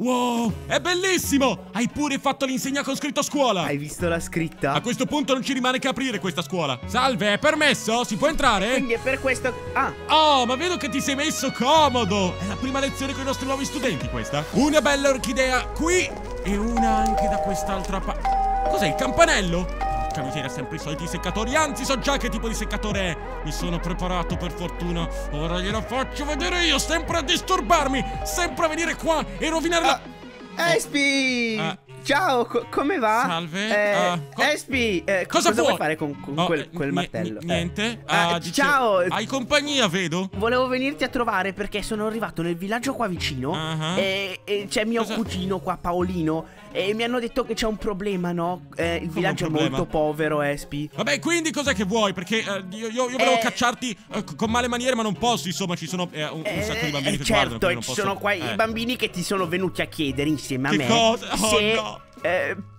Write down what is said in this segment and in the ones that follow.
Wow, è bellissimo! Hai pure fatto l'insegna con scritto scuola! Hai visto la scritta? A questo punto non ci rimane che aprire questa scuola. Salve, è permesso? Si può entrare? Quindi è per questo... Ah, Oh, ma vedo che ti sei messo comodo! È la prima lezione con i nostri nuovi studenti questa? Una bella orchidea qui e una anche da quest'altra parte. Cos'è, il campanello? Porca miseria, sempre i soliti seccatori. Anzi, so già che tipo di seccatore è. Mi sono preparato per fortuna. Ora glielo faccio vedere io, sempre a disturbarmi, sempre a venire qua e rovinare la... ah, Espi! Ah. Ciao, co- come va? Salve, Eh, co- Espi, eh, co- Cosa cosa, vuoi? vuoi fare con, con Oh, quel, eh, quel martello? ni- Eh. niente. Ah, Ah, dicevo- ciao! Hai compagnia, vedo? Volevo venirti a trovare perché sono arrivato nel villaggio qua vicino Ah. e, e c'è mio Cosa- cugino qua, Paolino, e mi hanno detto che c'è un problema, no? Eh, il villaggio è molto povero, Espi. Vabbè, quindi cos'è che vuoi? Perché eh, io, io- io volevo Eh. cacciarti eh, con male maniere, ma non posso. Insomma, ci sono eh, un, un sacco di bambini Eh, che certo, guardano. non ci sono qua eh. i bambini che ti sono venuti a chiedere insieme a Che me cosa? Oh, se no.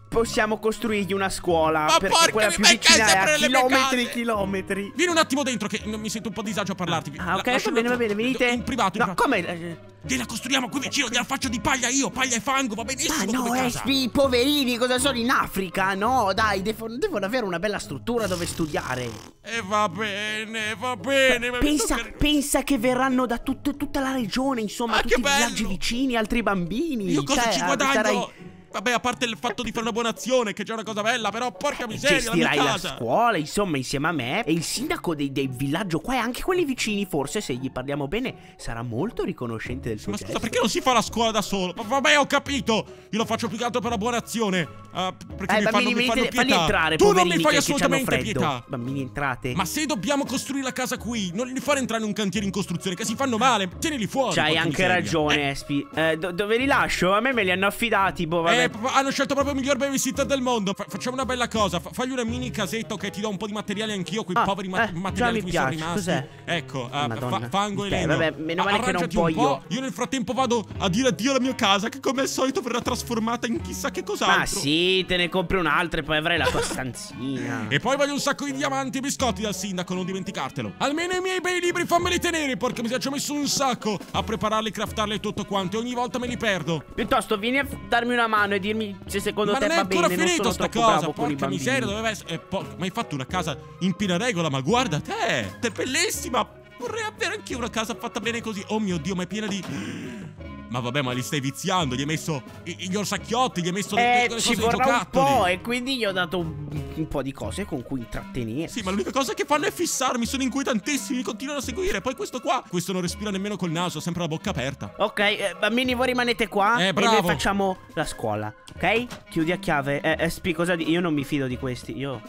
Eh, possiamo costruirgli una scuola Ma perché porca quella più vicina a chilometri e chilometri. Vieni un attimo dentro, che mi sento un po' disagio a parlarti. Ah, ok, La- va bene, va bene, venite. In privato, in No, come? eh, Gliela costruiamo qui vicino, gliela faccio di paglia io, paglia e fango, va benissimo Ma no. Espi, poverini, cosa sono in Africa? No, dai, devo- devono avere una bella struttura dove studiare. E va bene, va bene. ma Pensa, tocca- pensa che verranno da tut- tutta la regione, insomma, Ah, tutti che i villaggi vicini, altri bambini. Io cosa Cioè, ci guadagno? sarai- Vabbè, a parte il fatto di fare una buona azione, che è già una cosa bella, però porca miseria, la mia Gestirai la casa. scuola, insomma, insieme a me. E il sindaco dei, del villaggio qua e anche quelli vicini, forse, se gli parliamo bene, sarà molto riconoscente del suo Ma scusa, gesto. perché non si fa la scuola da solo? Vabbè, ho capito. Io lo faccio più che altro per la buona azione. ah, perché Eh, mi fanno, bambini, mi fanno venite, falli pietà. entrare, tu non mi fai assolutamente pietà. Bambini, entrate. Ma se dobbiamo costruire la casa qui, non li fare entrare in un cantiere in costruzione, che si fanno male. Tienili fuori. C'hai anche miseria. ragione, Espi. Eh, do- dove li lascio? A me me li hanno affidati, boh, vabbè. Eh, papà, hanno scelto proprio il miglior babysitter del mondo. Fa- facciamo una bella cosa. Fa- fagli una mini casetta, ok? Ti do un po' di materiali anch'io, quei Ah, poveri ma- eh, materiali mi qui sono piace. rimasti. Cos'è? Ecco, ah, Madonna. fa- fango e Ok, legno. vabbè, meno male che non po'. Io nel frattempo vado a dire addio alla mia casa, che come al solito verrà trasformata in chissà che cos'altro. Ma sì, te ne compri un'altra e poi avrai la tua stanzina. E poi voglio un sacco di diamanti e biscotti dal sindaco, non dimenticartelo. Almeno i miei bei libri fammeli tenere, porca miseria, ci ho messo un sacco a prepararli, craftarli e tutto quanto, e ogni volta me li perdo. Piuttosto vieni a darmi una mano e dirmi se secondo Ma te non è va ancora bene. finito non sta sono troppo cosa, bravo con i porca miseria, doveva essere... eh, po- ma hai fatto una casa in piena regola, ma guarda te, è bellissima. Vorrei avere anche una casa fatta bene così. Oh mio Dio, ma è piena di... Ma vabbè, ma li stai viziando, gli hai messo i- gli orsacchiotti, gli hai messo le, le Eh, cose ci dei vorrà un po' e quindi gli ho dato un, un po' di cose con cui intrattenere. Sì, ma l'unica cosa che fanno è fissarmi, sono inquietantissimi, mi continuano a seguire. Poi questo qua, questo non respira nemmeno col naso, ha sempre la bocca aperta. Ok, eh, bambini, voi rimanete qua Eh, e bravo. noi facciamo la scuola, ok? Chiudi a chiave. Eh, eh, Spi, cosa di... Io non mi fido di questi, io...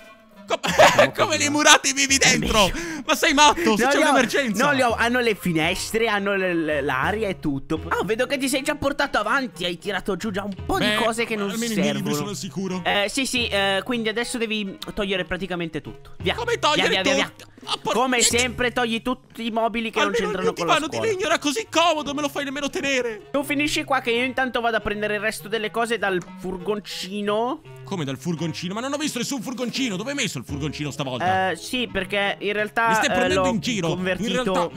Com- come li murati vivi dentro? Ma sei matto? Se No, c'è un'emergenza. no, li ho- hanno le finestre, hanno l'aria e tutto. Ah, vedo che ti sei già portato avanti. Hai tirato giù già un po' Beh, di cose che non almeno servono. sono sicuro. Eh, sì, sì, eh, quindi adesso devi togliere praticamente tutto. Via. Come togliere via, via, via, tutto? via. Ah, Come sempre togli tutti i mobili che Almeno non il c'entrano con la divano di scuola. legno era così comodo, me lo fai nemmeno tenere. Tu finisci qua che io intanto vado a prendere il resto delle cose dal furgoncino. Come dal furgoncino? Ma non ho visto nessun furgoncino. Dove hai messo il furgoncino stavolta? Eh, sì, perché in realtà stai eh, prendendo in giro. In realtà.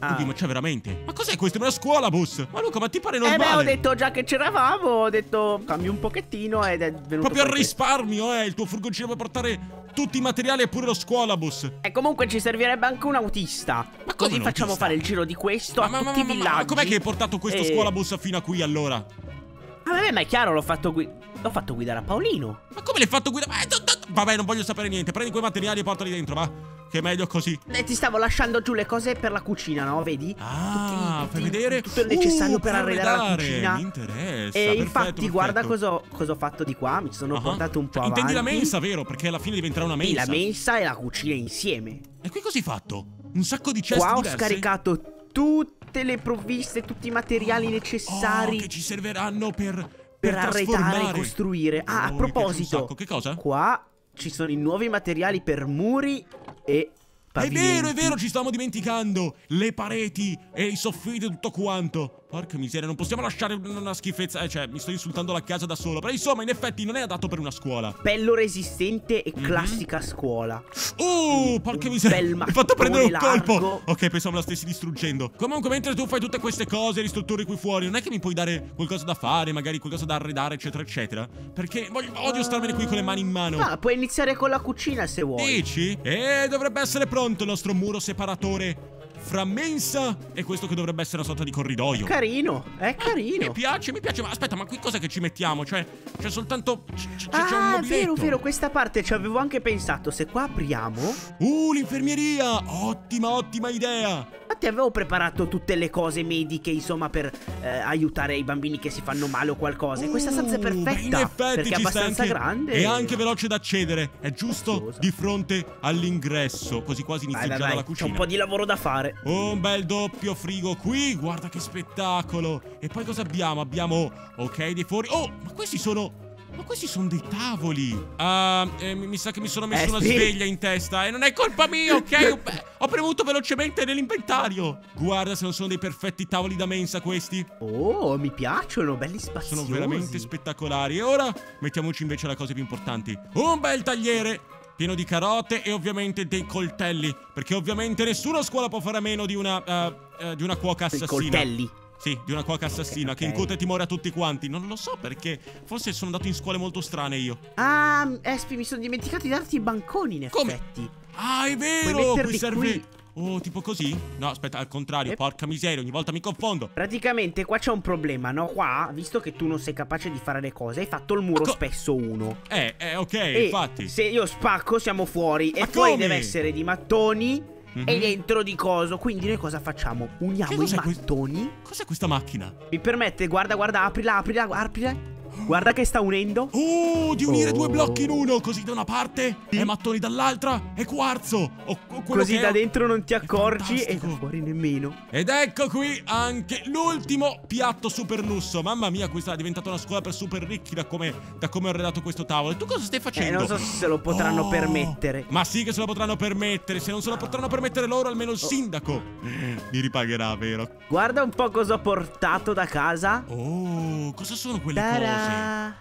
Ah. Oddio, ma c'è veramente? Ma cos'è questo? È una scuola, bus? Ma Luca, ma ti pare Eh normale? beh, ho detto già che c'eravamo, ho detto cambio un pochettino ed è venuto Proprio al risparmio, eh. Il tuo furgoncino per portare tutti i materiali e pure lo scuolabus. E comunque ci servirebbe anche un autista. Ma Così facciamo autista? fare il giro di questo a ma, ma, tutti ma, i ma- villaggi. ma com'è che hai portato questo E- scuolabus fino a qui allora? Ah, vabbè, ma è chiaro, l'ho fatto qui. L'ho fatto guidare a Paolino. Ma come l'hai fatto guidare? Eh, Vabbè, non voglio sapere niente. Prendi quei materiali e portali dentro, va. Che è meglio così. E ti stavo lasciando giù le cose per la cucina, no? Vedi? Ah, Tutti- fai vedere Tutto il necessario Uh, per arredare la cucina. Mi interessa. E perfetto, infatti, guarda perfetto. cosa ho, cosa ho fatto di qua. Mi sono Ah. portato un po' Cioè, Intendi la avanti. mensa, vero? Perché alla fine diventerà una Sì, mensa. la mensa e la cucina insieme. E qui così fatto? Un sacco di ceste Qua ho diverse? scaricato tutte le provviste, tutti i materiali Oh, necessari che ci serviranno per... per Per arredare e costruire. Ah, Oh, a proposito. Che cosa? qua ci sono i nuovi materiali per muri e È pavimenti. vero, è vero, ci stavamo dimenticando. Le pareti e i soffitti e tutto quanto. Porca miseria, non possiamo lasciare una schifezza. Eh, cioè, mi sto insultando la casa da solo. Però insomma, in effetti non è adatto per una scuola. Bello resistente e Mhm. classica scuola. Uh, porca Un miseria. bel Mi fatto prendere un mattone colpo. largo. Ok, pensavo la stessi distruggendo. Comunque, mentre tu fai tutte queste cose, ristrutturi qui fuori, non è che mi puoi dare qualcosa da fare, magari qualcosa da arredare, eccetera, eccetera. Perché voglio, odio starmene qui con le mani in mano. Ah, puoi iniziare con la cucina se vuoi. Dici? E dovrebbe essere pronto il nostro muro separatore fra mensa e questo che dovrebbe essere una sorta di corridoio. Carino, è Mi carino. piace, mi piace, ma aspetta, ma qui cos'è che ci mettiamo? Cioè, c'è soltanto. c'è un Ah, mobiletto. vero, vero, questa parte ci avevo anche pensato. Se qua apriamo. Uh, l'infermieria! Ottima, ottima idea! Infatti avevo preparato tutte le cose mediche, insomma, per eh, aiutare i bambini che si fanno male o qualcosa. E questa stanza è beh, perfetta. in effetti perché è abbastanza anche, grande. E anche veloce da accedere. È giusto Spaziosa. di fronte all'ingresso. Così quasi inizia Vai, già vai. dalla C'è cucina. un po' di lavoro da fare. Un bel doppio frigo qui, guarda che spettacolo! E poi cosa abbiamo? Abbiamo, ok, dei fuori. Oh, ma questi sono. Ma questi sono dei tavoli. Ah, eh, mi sa che mi sono messo Eh, una sì. sveglia in testa. E non è colpa mia, ok? Ho, beh, ho premuto velocemente nell'inventario. Guarda se non sono dei perfetti tavoli da mensa questi. Oh, mi piacciono, belli spaziosi. Sono veramente spettacolari. E ora mettiamoci invece alle cose più importanti. Un bel tagliere pieno di carote e ovviamente dei coltelli. Perché ovviamente nessuno a scuola può fare a meno di una, eh, eh, di una cuoca I assassina. coltelli. Sì, di una cuoca assassina che ok. incute timore a tutti quanti. Non lo so perché. Forse sono andato in scuole molto strane io. Ah, Espi, mi sono dimenticato di darti i banconi, in Come? effetti. Ah, è vero! Qui serve. qui. Oh, tipo così? No, aspetta, al contrario. Eh. Porca miseria, ogni volta mi confondo. Praticamente qua c'è un problema, no? Qua, visto che tu non sei capace di fare le cose, hai fatto il muro spesso uno. Eh, eh, ok, e infatti. se io spacco siamo fuori Ma e poi come? deve essere di mattoni Mhm. e dentro di coso. Quindi noi cosa facciamo? Uniamo i mattoni. Cos'è questa macchina? Mi permette, guarda, guarda, aprila, aprila, aprila. Guarda che sta unendo. Oh, di unire Oh. due blocchi in uno, così da una parte Sì. e mattoni dall'altra e quarzo. O, o quello Così che da è- dentro non ti accorgi e da fuori nemmeno. Ed ecco qui anche l'ultimo piatto super lusso. Mamma mia, questa è diventata una scuola per super ricchi da come, da come ho arredato questo tavolo. E tu cosa stai Eh, facendo? non so se se lo potranno Oh, permettere. Ma sì che se lo potranno permettere. Se non se lo potranno permettere loro, almeno il sindaco mi ripagherà, vero? Guarda un po' cosa ho portato da casa. Oh, cosa sono quelle Ta-da! cose?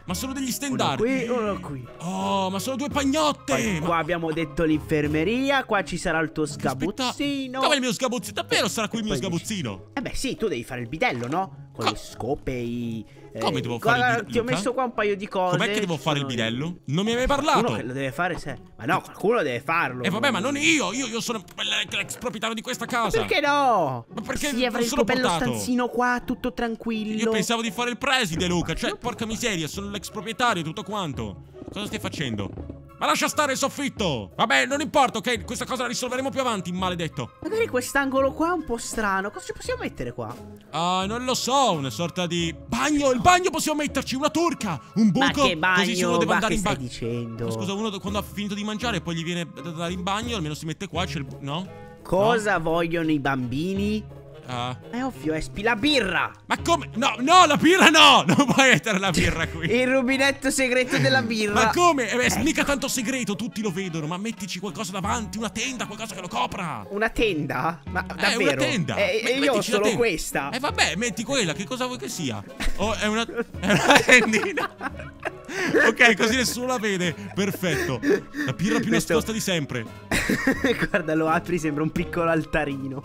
Ma sono degli Uno stendardi. qui, uno qui. Oh, ma sono due pagnotte. Poi Ma- qua abbiamo detto l'infermeria, qua ci sarà il tuo Aspetta, sgabuzzino. Dove è il mio sgabuzzino? Davvero sarà qui il mio sgabuzzino? Eh beh sì, tu devi fare il bidello, no? Con Co- le scope, i... eh, Come devo fare il guarda, bidello, Ti ho messo qua un paio di cose. Com'è che devo fare il bidello? Non mi hai mai Uno parlato. che lo deve fare se... Ma no, qualcuno deve farlo. E vabbè, ma non io. Io, io sono l'ex proprietario di questa casa. Perché no? Ma perché Sì, non avrai il sono tuo bello stanzino qua, tutto tranquillo. Io pensavo di fare il preside, Luca. Cioè, porca miseria, sono l'ex proprietario e tutto quanto. Cosa stai facendo? Ma lascia stare il soffitto! Vabbè, non importa, ok? Questa cosa la risolveremo più avanti, maledetto. Magari quest'angolo qua è un po' strano. Cosa ci possiamo mettere qua? Ah, non lo so, una sorta di bagno. Il bagno possiamo metterci, una turca, un buco. ma che Così se uno bagno? deve Ma andare che in stai bagno. dicendo? Ma Scusa, uno quando ha finito di mangiare poi gli viene da andare in bagno, almeno si mette qua, c'è il... No? Cosa vogliono i bambini? Ah. È ovvio, Espi, la birra! Ma come? No, no, la birra no! Non puoi mettere la birra qui. Il rubinetto segreto della birra! Ma come? Eh, beh, mica tanto segreto, tutti lo vedono, ma mettici qualcosa davanti, una tenda, qualcosa che lo copra. Una tenda? Ma Eh, davvero? una tenda. Eh, Me- e io ho solo tenda. questa. Eh vabbè, metti quella, che cosa vuoi che sia? Oh, è una, è una tendina. ok, così nessuno la vede. Perfetto. La birra più Questo- nascosta di sempre. Guarda, lo apri, sembra un piccolo altarino.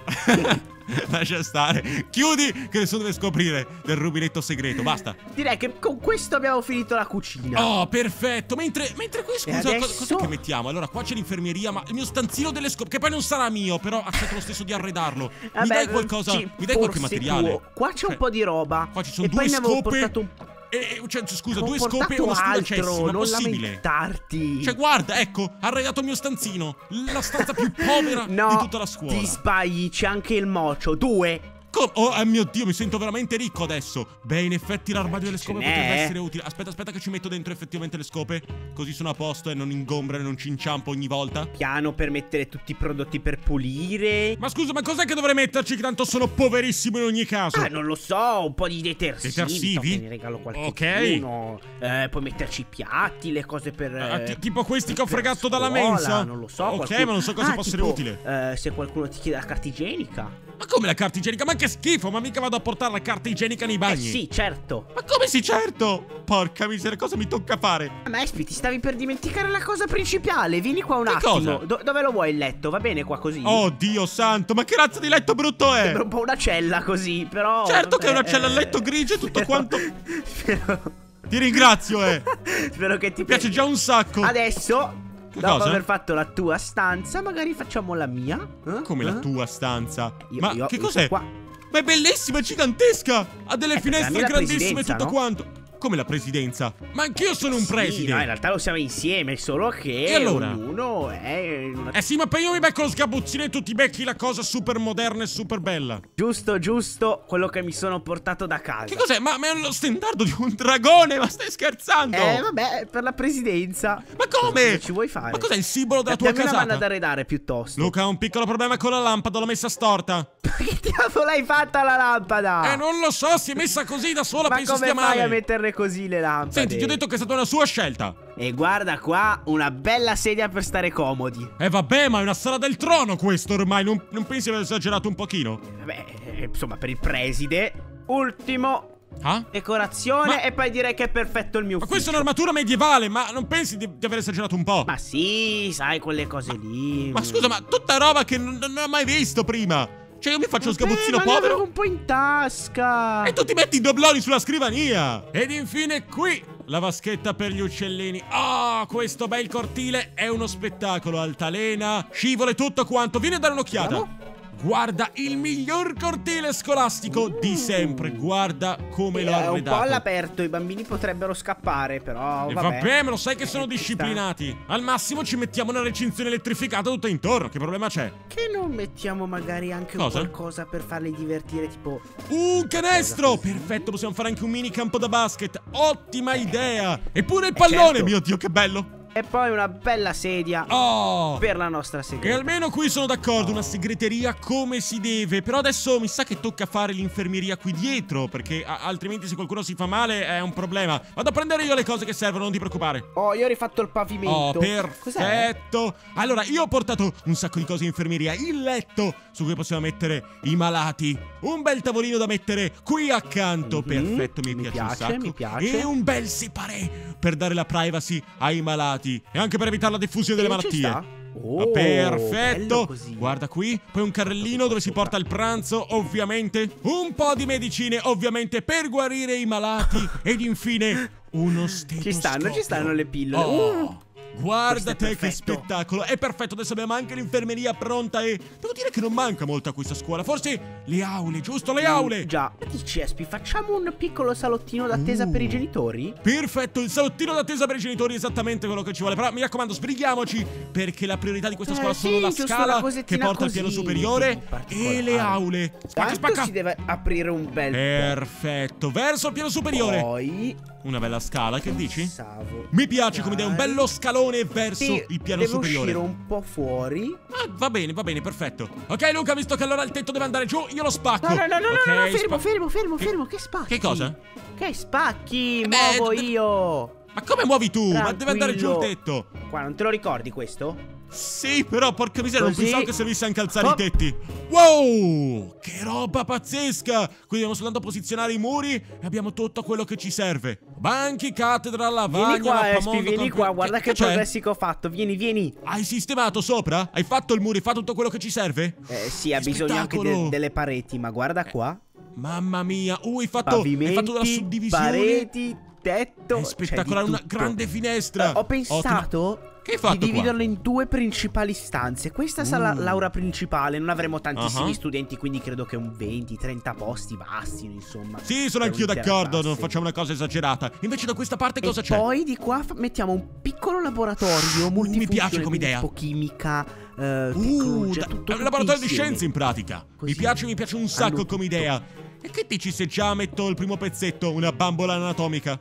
Lascia stare. Chiudi, che nessuno deve scoprire del rubinetto segreto. Basta. Direi che con questo abbiamo finito la cucina. Oh, perfetto. Mentre, mentre qui, scusa, adesso? cosa, che mettiamo? Allora, qua c'è l'infermieria, ma il mio stanzino delle scope, che poi non sarà mio, però accetto lo stesso di arredarlo. mi Vabbè, dai qualcosa? ci- Mi dai qualche materiale? tuo. Qua c'è Cioè, un po' di roba. Qua ci sono e due poi ne avevo scope. portato un E, e- cioè, scusa, due scope e uno altro, stilacessimo, ma non possibile? lamentarti. Cioè, guarda, ecco, ha arredato il mio stanzino. La stanza più povera no, di tutta la scuola. ti sbagli, c'è anche il mocio. Due. Com- oh, eh, mio Dio, mi sento veramente ricco adesso. Beh, in effetti l'armadio delle scope n'è? potrebbe essere utile. Aspetta, aspetta che ci metto dentro effettivamente le scope. Così sono a posto e non ingombrano e non ci inciampo ogni volta. Piano per mettere tutti i prodotti per pulire. Ma scusa, ma cos'è che dovrei metterci? Che tanto sono poverissimo in ogni caso. Ah, non lo so, un po' di detersivi. Detersivi? Te ne regalo qualche Ok. uno. Eh, puoi metterci i piatti, le cose per. Ah, eh, ti- tipo questi che ho fregato dalla scuola, mensa? Non lo so. Ok, qualcuno- ma non so cosa Ah, può essere tipo, utile. eh, se qualcuno ti chiede la carta igienica. Ma come la carta igienica? Ma che schifo, ma mica vado a portare la carta igienica nei Eh bagni. sì, certo. Ma come sì, certo? Porca miseria, cosa mi tocca fare? Maespi, ti stavi per dimenticare la cosa principale. Vieni qua un Che attimo. Do- dove lo vuoi il letto? Va bene qua così? Oh Dio santo, ma che razza di letto brutto è? Sembra un po' una cella così, però. Certo che è vabbè, una cella a eh, letto grigio e tutto spero- quanto. Spero, Ti ringrazio, eh. spero che ti Mi piace già un sacco. Adesso, Che dopo cosa? aver fatto la tua stanza, magari facciamo la mia. eh? Come la Eh? tua stanza. Io- Ma io- che cos'è? Ma è bellissima, è gigantesca. Ha delle Eh, la finestre la grandissime e tutto no? quanto. Come la presidenza? Ma anch'io sono un Sì, preside. no, in realtà lo siamo insieme, solo che E allora? ognuno è una... Eh sì, ma poi io mi becco lo sgabuzzino e tu ti becchi la cosa super moderna e super bella. Giusto, giusto, quello che mi sono portato da casa. Che cos'è? Ma, ma è lo stendardo di un dragone, ma stai scherzando? Eh, vabbè, per la presidenza. Ma come? Cosa ci vuoi fare? Ma cos'è il simbolo della tua Dammi una mano casata? ad arredare piuttosto. Luca ha un piccolo problema con la lampada, l'ho messa storta. Ma che diavolo l'hai fatta la lampada? Eh, non lo so, si è messa così da sola, Ma penso come stia fai male. a così le lampade? Senti, ti ho detto che è stata una sua scelta. E guarda qua, una bella sedia per stare comodi. Eh vabbè, ma è una sala del trono questo ormai, non, non pensi di aver esagerato un pochino? Vabbè, eh, insomma, per il preside. Ultimo, Ah? decorazione Ma- e poi direi che è perfetto il mio Ma ufficio. questa è un'armatura medievale, ma non pensi di, di aver esagerato un po'? Ma sì, sai quelle cose lì. Ma scusa, ma tutta roba che non, non ho mai visto prima. Cioè, io mi faccio lo Vabbè, sgabuzzino ma povero un po' in tasca. e tu ti metti i dobloni sulla scrivania. Ed infine qui la vaschetta per gli uccellini. Ah, questo bel cortile è uno spettacolo. Altalena, scivole tutto quanto. Vieni a dare un'occhiata. Guarda il miglior cortile scolastico di sempre. Guarda come l'ho È un po' arredato. all'aperto, i bambini potrebbero scappare, però E vabbè. vabbè, me lo sai che Eh, sono ci sta. disciplinati. Al massimo ci mettiamo una recinzione elettrificata tutta intorno. Che problema c'è? Che non mettiamo magari anche Cosa? qualcosa per farli divertire, tipo... Un canestro! Perfetto, possiamo fare anche un mini campo da basket. Ottima idea! Eppure il pallone, certo. mio Dio, che bello! E poi una bella sedia Oh! per la nostra E sedia. almeno qui sono d'accordo, una segreteria come si deve. Però adesso mi sa che tocca fare l'infermieria qui dietro. Perché altrimenti, se qualcuno si fa male, è un problema. Vado a prendere io le cose che servono, non ti preoccupare. Oh, io ho rifatto il Oh, pavimento. Cos'è? perfetto. Allora, io ho portato un sacco di cose in infermieria. Il letto su cui possiamo mettere i malati. Un bel tavolino da mettere qui accanto. Mhm, Perfetto, mi, mi piace, piace, un sacco. mi piace. E un bel separé per dare la privacy ai malati. E anche per evitare la diffusione delle E ci malattie. sta? Oh, Ah, Perfetto! Guarda qui, poi un carrellino dove si porta il pranzo, ovviamente. Un po' di medicine, ovviamente, per guarire i malati. Ed infine uno stetoscopio. Ci stanno, ci stanno le pillole. Oh, Uh, Guarda te che spettacolo! È perfetto, adesso abbiamo anche l'infermeria pronta e devo dire che non manca molto a questa scuola. Forse le aule, giusto? Le aule! Già. Dici, Espi, facciamo un piccolo salottino d'attesa per i Uh. genitori? Perfetto, il salottino d'attesa per i genitori è esattamente quello che ci vuole. Però mi raccomando, sbrighiamoci perché la priorità di questa Eh, scuola sì, sono la giusto, scala che porta al piano così, superiore e le aule. Spacca, spacca! si deve aprire un bel Perfetto, verso il piano superiore. Poi Una bella scala, che dici? pensavo Mi piace come idea, un bello scalone verso Sì, il piano deve superiore. uscire un po' fuori. Ah, va bene, va bene, perfetto. Ok, Luca, visto che allora il tetto deve andare giù, io lo spacco. No, no, no, no, Ok, no, no, fermo, fermo, fermo, Che- fermo, che spacchi? Che cosa? Che spacchi, Eh beh, muovo io. Ma come muovi tu? Ma deve andare giù il Tranquillo. tetto. Qua, non te lo ricordi questo? Sì, però porca miseria, non Così. pensavo che servisse anche alzare Oh. i tetti. Wow! Che roba pazzesca! Quindi dobbiamo soltanto posizionare i muri e abbiamo tutto quello che ci serve. Banchi, cattedra, lavagna, Vieni qua, Espi, vieni qua, guarda che, c'è? progressi che ho fatto. Vieni, vieni. Hai sistemato sopra? Hai fatto il muro? Hai fatto tutto quello che ci serve? Eh, sì, ha Che bisogno anche de- delle pareti, ma guarda qua. Mamma mia! Uh, hai fatto, hai Pavimenti, fatto della suddivisione. pareti, tetto. È spettacolare, una grande finestra. Eh, ho pensato Ottima. Che hai fatto di qua? dividerlo in due principali stanze. Questa sarà Uh. l'aula principale. Non avremo tantissimi Uh-huh. studenti, quindi credo che un 20-30 posti bastino, insomma. Sì, sono anch'io d'accordo, non facciamo una cosa esagerata. Invece da questa parte cosa e c'è? poi di qua mettiamo un piccolo laboratorio Uh, mi multifunzionale, piace come idea. tipo chimica, eh, Uh, tecnologia, tutto è un laboratorio di insieme. scienze in pratica. Così. Mi piace, mi piace un sacco come idea. E che dici se già metto il primo pezzetto, una bambola anatomica?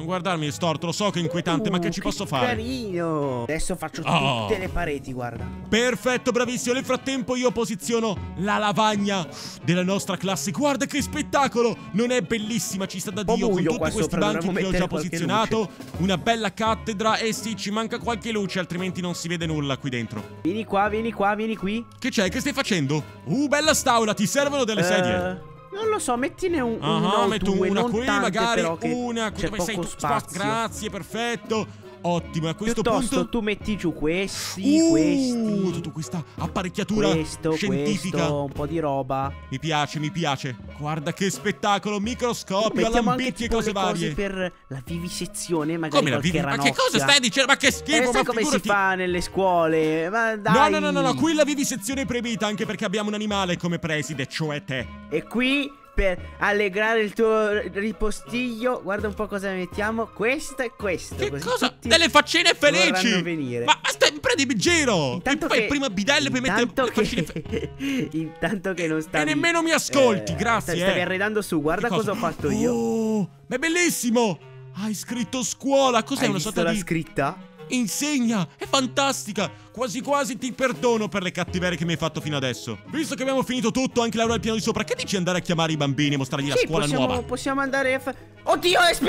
Non guardarmi storto, lo so che è inquietante, ma che Uh, ci posso fare? carino. Adesso faccio Oh. tutte le pareti, guarda. Perfetto, bravissimo. Nel frattempo io posiziono la lavagna della nostra classe. Guarda che spettacolo! Non è bellissima, ci sta da Dio con tutti questi banchi che ho già posizionato. Una bella cattedra. E sì, ci manca qualche luce, altrimenti non si vede nulla qui dentro. Vieni qua, vieni qua, vieni qui. Che c'è? Che stai facendo? Uh, bella staula, ti servono delle sedie. Non lo so, mettine un, Ah, una o metto due, una qui, tante, magari però, una. c'è Dove sei poco tu? spazio. Grazie, perfetto. Ottimo, a questo Piuttosto punto. tu metti giù questi, Uh, questi, tutta questa apparecchiatura questo, scientifica. questo, un po' di roba. Mi piace, mi piace. Guarda che spettacolo, microscopio, alambichi e cose le cose varie. per la vivisezione, magari Come la vivi? Ma che cosa stai dicendo? Ma che Eh, schifo, sai ma come figurati. si fa nelle scuole? Ma No, dai. no, no, no, no, qui la vivisezione è proibita anche perché abbiamo un animale come preside, cioè te. E qui per allegrare il tuo ripostiglio, guarda un po' cosa mettiamo. Questo e questo. Che cosa? Delle faccine felici! venire. Ma, stai, prendimi in giro! Intanto che prima bidello poi mettere intanto le faccine fe- che, intanto che non stavi E nemmeno mi ascolti, grazie, sta- Stavi eh. arredando su, guarda Che cosa? ho fatto io. Oh, ma è bellissimo! Hai scritto scuola, cos'è una sorta la di... scritta? Insegna! È fantastica! Quasi quasi ti perdono per le cattiverie che mi hai fatto fino adesso. Visto che abbiamo finito tutto, anche l'aula al piano di sopra, che dici andare a chiamare i bambini e mostrargli la Sì, scuola possiamo, nuova? possiamo andare a fa- Oddio, SP!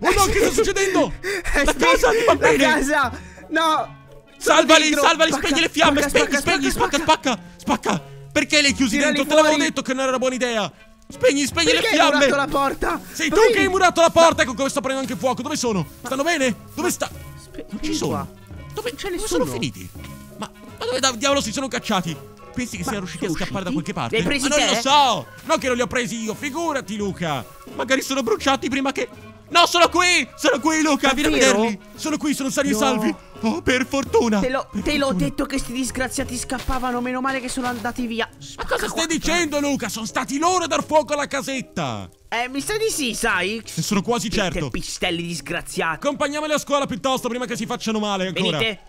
Oh no, che sta succedendo? La casa di bambini! La casa! No! Salvali, dentro! salvali, Spacca, spegni le fiamme, spacca, spegni, spacca, spegni, spacca, spacca. spacca! Perché li hai chiusi Tirali dentro? Te l'avevo detto che non era una buona idea! Spegni, spegni le Perché hai murato fiamme! la porta? Sei tu vedi? che hai murato la porta! Ecco come sta prendendo anche fuoco! Dove sono? Stanno bene? Dove sta? Spe- Non ci sono! qua. Dove, Non c'è sono nessuno. finiti? Ma, ma dove da- diavolo si sono cacciati? Pensi che Ma siano riusciti a sono scappare da qualche parte? Li hai presi ma non te? lo so! No che non li ho presi io, figurati Luca! Magari sono bruciati prima che... No, sono qui! Sono qui Luca, vieni a vederli! Sono qui, sono sani e No. salvi! Oh, per fortuna! Te, l'ho- Per te l'ho fortuna. detto che sti disgraziati scappavano, meno male che sono andati via. Ma cosa stai dicendo Luca? Sono stati loro a dar fuoco alla casetta! Eh, mi sa di sì, sai? Ne sono quasi certo! Che pistelli disgraziati. Accompagniamoli a scuola piuttosto prima che si facciano male ancora! Venite.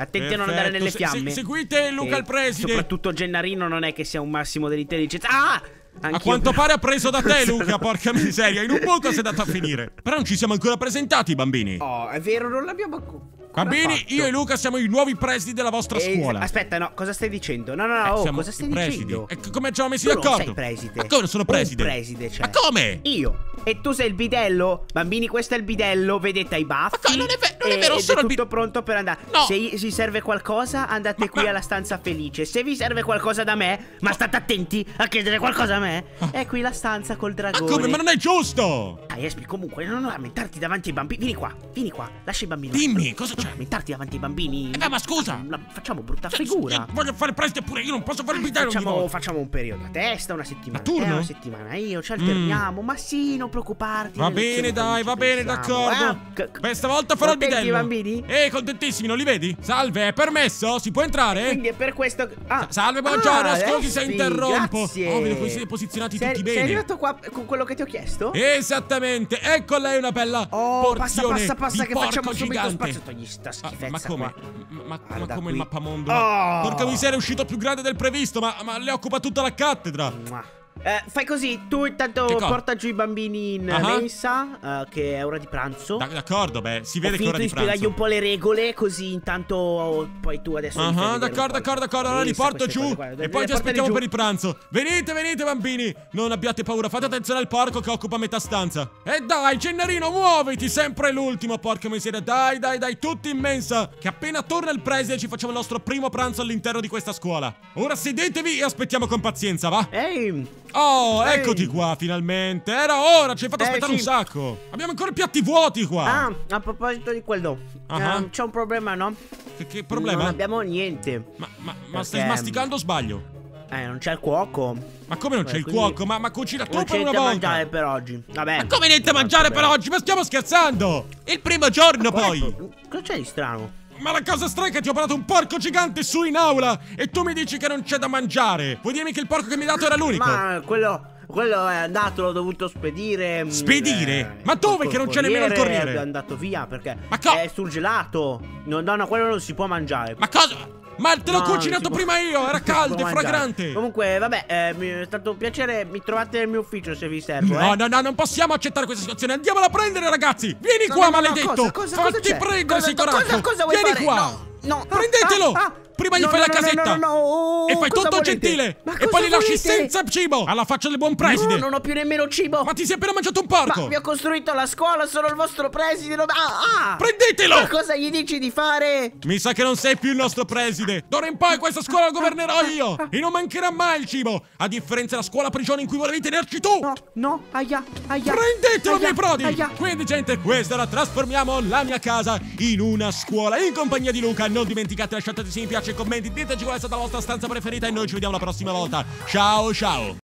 Attenti a non andare nelle se- fiamme. se- seguite Luca E il preside. Soprattutto Gennarino non è che sia un massimo dell'intelligenza. Ah! A Anch'io quanto però- pare ha preso da te, Luca, porca miseria. In un buco sei andato a finire. Però non ci siamo ancora presentati, bambini. Oh, è vero, non l'abbiamo ancora Bambini, io e Luca siamo i nuovi presidi della vostra scuola. Aspetta, no, cosa stai dicendo? No, no, no, Eh, oh, cosa stai presidi. dicendo? E come ci siamo messi Tu d'accordo? sei preside. Ma come sono preside? Un preside, cioè. Ma come? Io. E tu sei il bidello? Bambini, questo è il bidello, vedete i baffi. Ma non è ve- non è vero, sono il bi- tutto pronto per andare. No. Se i- si serve qualcosa, andate Ma- qui ma- alla stanza felice. Se vi serve qualcosa da me, ma state attenti a chiedere qualcosa a me, è qui la stanza col Ma dragone. come? Ma non è giusto! Dai, Espi, comunque, non lamentarti davanti ai bambini. Vieni qua, vieni qua, lascia i bambini. Dimmi, cosa c'è? Lamentarti davanti ai bambini. Eh, ma scusa! La- facciamo brutta figura. io voglio fare preside pure io, non posso fare il bidello ogni Facciamo, volta. facciamo un periodo a testa, una settimana. A turno? te, una settimana io, ci alterniamo. Ma sì, non preoccuparti. Va bene, dai, va bene, d'accordo. Eh, Beh, stavolta farò il contenti i bidello. bambini? Eh, contentissimi, non li vedi? Salve, è permesso? Si può entrare? Quindi è per questo. Ah. Sa- salve, buongiorno, Ah, scusi se Espi, interrompo. Grazie. Oh, vedo che siete posizionati sei, tutti Sei bene. arrivato qua con quello che ti ho chiesto? Esattamente, ecco lei una bella Oh, passa, passa, passa, che facciamo subito gigante. spazio. Togli sta Ah, schifezza ma come? Ma, ma- ma come qui. il mappamondo? Oh. Porca miseria, è uscito più grande del previsto, ma, ma le occupa tutta la cattedra. Mua. Eh, fai così, tu intanto porta giù i bambini in Ah. mensa, eh, che è ora di pranzo. Da- d'accordo, beh, si Ho vede che è ora di di spiegargli pranzo. un po' le regole, così intanto poi tu adesso. Ah, d'accordo, d'accordo, d'accordo. Allora li porto giù qua. e poi portarli aspettiamo giù. per il pranzo. Venite, venite, bambini. Non abbiate paura, fate attenzione al porco che occupa metà stanza. E dai, Gennarino, muoviti, sempre l'ultimo, porca miseria. Dai, dai, dai, tutti in mensa. Che appena torna il preside ci facciamo il nostro primo pranzo all'interno di questa scuola. Ora sedetevi e aspettiamo con pazienza, va? Ehi, Oh, Ehi. eccoti qua, finalmente. Era ora, ci hai fatto Eh, aspettare sì. un sacco. Abbiamo ancora i piatti vuoti qua. ah, a proposito di quello, Ah. ehm, c'è un problema, no? Che, che problema? Non abbiamo niente. Ma, ma, ma stai Perché- masticando o sbaglio? Eh, non c'è il cuoco. Ma come non c'è Eh, il quindi cuoco? Ma, ma cucina tu Non per c'è una niente da volta. mangiare per oggi. Vabbè. Ma come niente da mangiare per oggi? Ma stiamo scherzando! Il primo giorno poi! Cosa c'è di strano? Ma la cosa strana è che ti ho parlato un porco gigante su in aula e tu mi dici che non c'è da mangiare! Vuoi dirmi che il porco che mi hai dato era l'unico? Ma quello. Quello è andato, l'ho dovuto spedire. mm, Spedire? Ma dove che non c'è nemmeno il corriere? È andato via perché Ma co- è surgelato. No, no, no, quello non si può mangiare. Ma cosa? Ma te l'ho No, cucinato prima io, era caldo e fragrante. Comunque, vabbè, eh, è stato un piacere. Mi trovate nel mio ufficio se vi servo. No, eh. no, no, non possiamo accettare questa situazione. Andiamola a prendere, ragazzi. Vieni No, qua, no, no, no, maledetto. cosa, cosa, cosa Fatti cosa vuoi Vieni fare? qua. No, no. Prendetelo. Ah, ah, Prima gli no, fai no, la casetta. no, no, oh, e fai tutto volete? gentile. Ma e poi li lasci senza cibo. Alla faccia del buon preside. No, non ho più nemmeno cibo. Ma ti sei appena mangiato un Ma porco. vi ho costruito la scuola, sono il vostro preside. Ah, ah. Prendetelo. Ma cosa gli dici di fare? Mi sa che non sei più il nostro preside. D'ora in poi questa scuola la governerò io. E non mancherà mai il cibo. A differenza della scuola prigione in cui volevi tenerci tu. No, no, aia, aia. Prendetelo, aia, miei prodi! aia. Quindi, gente, questa la trasformiamo la mia casa in una scuola in compagnia di Luca. Non dimenticate, lasciate mi piace, commenti, diteci qual è stata la vostra stanza preferita e noi ci vediamo la prossima volta. Ciao, ciao!